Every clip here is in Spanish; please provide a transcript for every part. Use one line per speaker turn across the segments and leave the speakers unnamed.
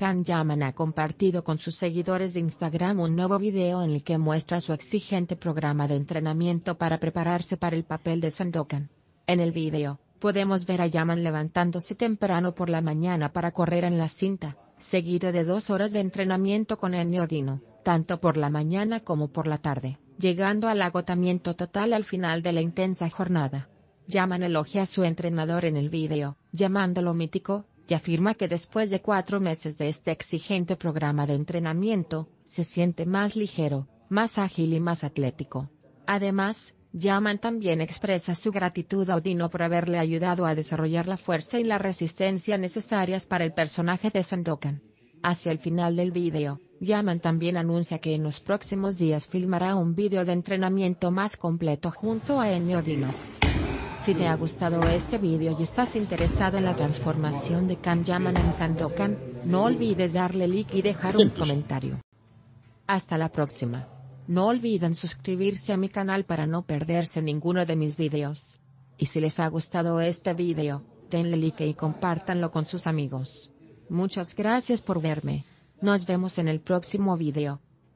Can Yaman ha compartido con sus seguidores de Instagram un nuevo video en el que muestra su exigente programa de entrenamiento para prepararse para el papel de Sandokan. En el video, podemos ver a Yaman levantándose temprano por la mañana para correr en la cinta, seguido de dos horas de entrenamiento con Ennio Dino, tanto por la mañana como por la tarde, llegando al agotamiento total al final de la intensa jornada. Yaman elogia a su entrenador en el video, llamándolo mítico, y afirma que después de cuatro meses de este exigente programa de entrenamiento, se siente más ligero, más ágil y más atlético. Además, Yaman también expresa su gratitud a Odino por haberle ayudado a desarrollar la fuerza y la resistencia necesarias para el personaje de Sandokan. Hacia el final del vídeo, Yaman también anuncia que en los próximos días filmará un vídeo de entrenamiento más completo junto a Ennio Odino. Si te ha gustado este vídeo y estás interesado en la transformación de Kan Yaman en Sandokan, no olvides darle like y dejar un comentario. Hasta la próxima. No olviden suscribirse a mi canal para no perderse ninguno de mis vídeos. Y si les ha gustado este vídeo, denle like y compártanlo con sus amigos. Muchas gracias por verme. Nos vemos en el próximo vídeo.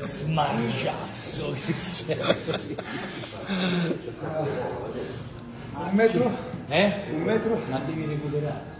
Smangiasso che sei.
Un metro?
Eh?
Un metro?
Ma devi recuperare.